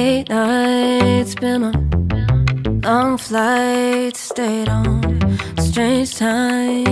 Late nights, been a long flight. stayed on strange time.